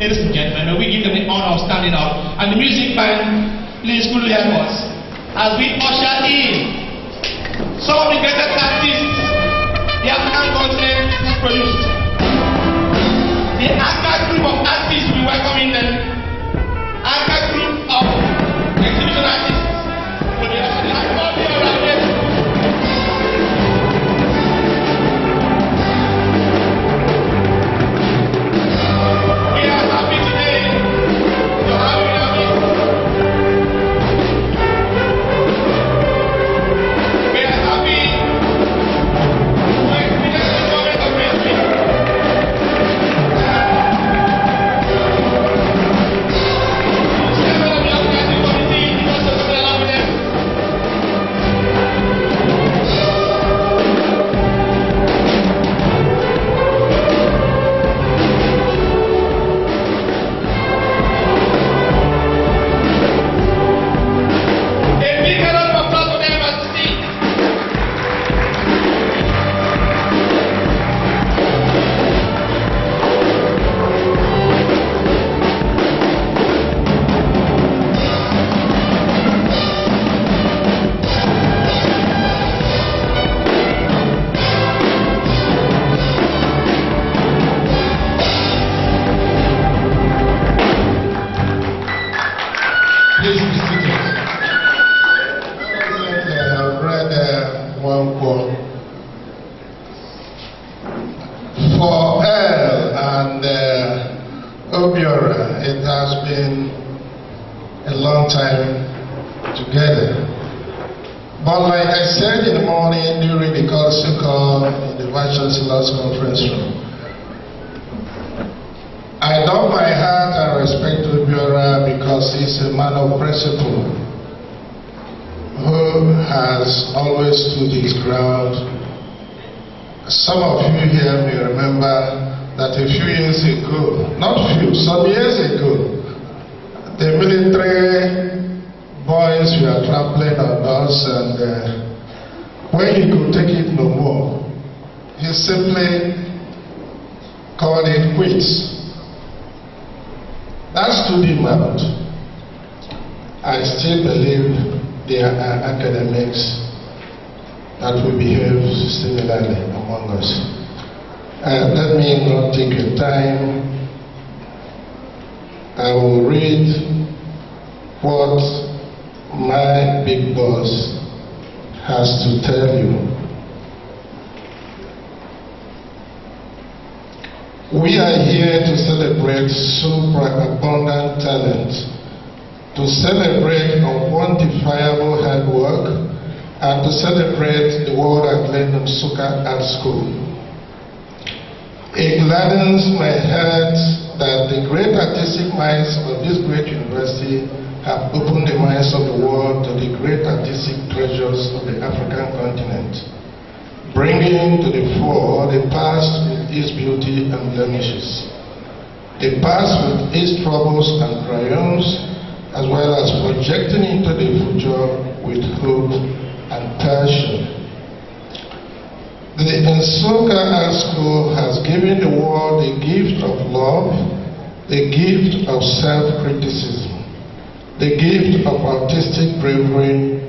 Ladies and gentlemen, we give them the honor of standing up. And the music band, please cool help us. As we usher in some of the greatest artists the African continent has produced. The time together. But like I said in the morning during the council call in the Vice Chancellor's conference room, I love my heart and respect Obiora because he's a man of principle who has always stood his ground. Some of you here may remember that a few years ago, not few, some years ago, the military boys were trampling on us and uh, when he could take it no more, he simply called it quits. That stood him out. I still believe there are academics that will behave similarly among us. Uh, let me not take your time. I will read what my big boss has to tell you. We are here to celebrate super abundant talent, to celebrate unquantifiable hard work, and to celebrate the world at acclaimed Nsukka Art School. It gladdens my heart that the great artistic minds of this great university have opened the minds of the world to the great artistic treasures of the African continent bringing to the fore the past with its beauty and blemishes, the past with its troubles and triumphs, as well as projecting into the future with hope and passion. The Nsukka Art School has given the world the gift of love, the gift of self-criticism, the gift of artistic bravery,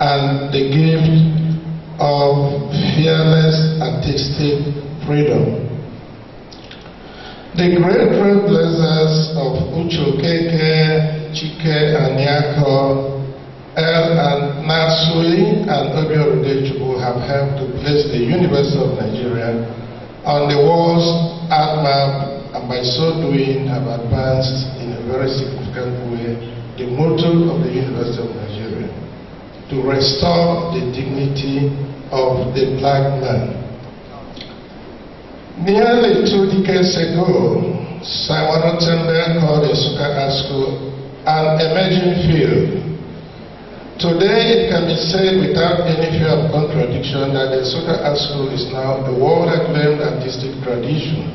and the gift of fearless artistic freedom. The great trailblazers of Ucho Chike Anyako, El Anatsui and Obiora Udechukwu have helped to place the University of Nigeria on the world's art map and by so doing have advanced in a very significant way the motto of the University of Nigeria to restore the dignity of the black man. Nearly two decades ago, Simon Ottenberg called the Nsukka School an emerging field. Today, it can be said without any fear of contradiction that the Nsukka Art School is now a world acclaimed artistic tradition.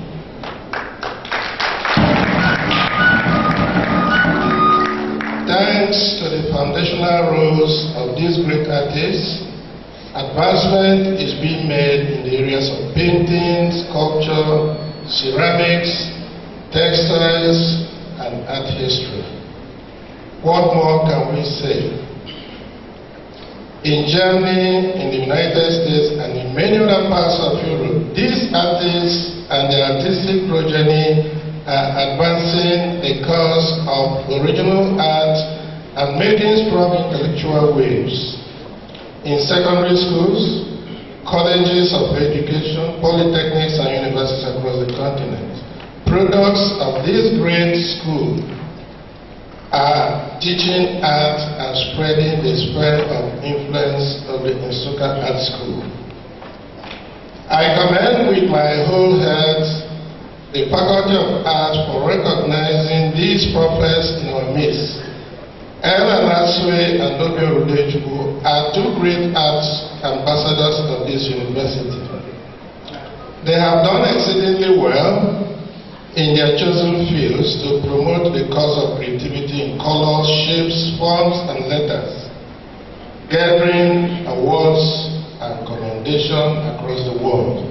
Thanks to the foundational roles of these great artists, advancement is being made in the areas of painting, sculpture, ceramics, textiles, and art history. What more can we say? In Germany, in the United States, and in many other parts of Europe, these artists and their artistic progeny are advancing the cause of original art and making strong intellectual waves. In secondary schools, colleges of education, polytechnics, and universities across the continent, products of this great school are teaching art and spreading the spread of influence the Nsukka Art School. I commend with my whole heart the Faculty of Art for recognizing these prophets in our midst. El Anatsui and Obiora Udechukwu are two great arts ambassadors of this university. They have done exceedingly well in their chosen fields to promote the cause of creativity in colors, shapes, forms, and letters, gathering awards and commendation across the world.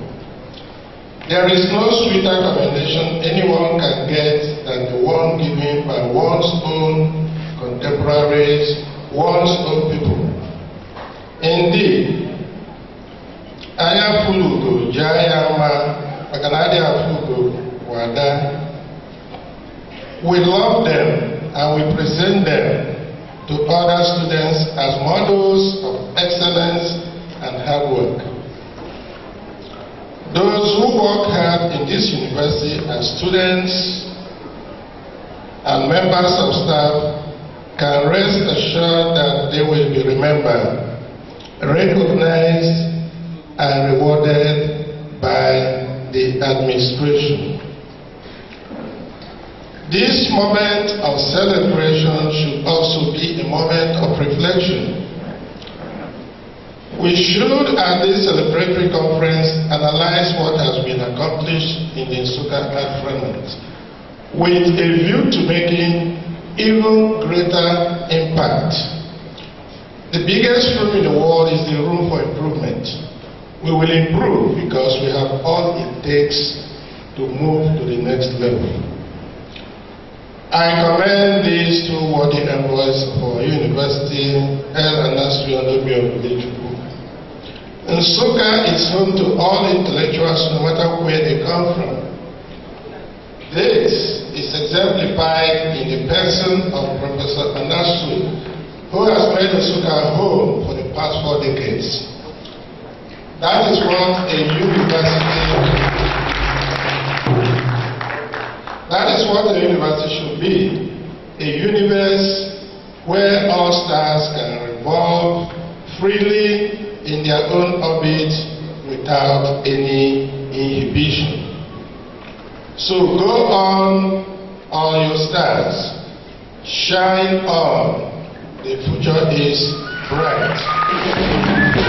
There is no sweeter commendation anyone can get than the one given by one's own contemporaries, one's own people. Indeed, anya maka na adị afụ Wada. We love them and we present them to other students as models of excellence and hard work. Those who work hard in this university as students and members of staff can rest assured that they will be remembered, recognized, and rewarded by the administration. This moment of celebration should also be a moment of reflection. We should, at this celebratory conference, analyze what has been accomplished in the Art Firmament with a view to making even greater impact. The biggest room in the world is the room for improvement. We will improve because we have all it takes to move to the next level. I commend these two worthy envoys for university, and El Anatsui Odobio Village Nsukka is home to all intellectuals, no matter where they come from. This is exemplified in the person of Professor Anatsui, who has made Nsukka home for the past four decades. That is what a university what the university should be. A universe where all stars can revolve freely in their own orbit without any inhibition. So go on, all your stars. Shine on. The future is bright.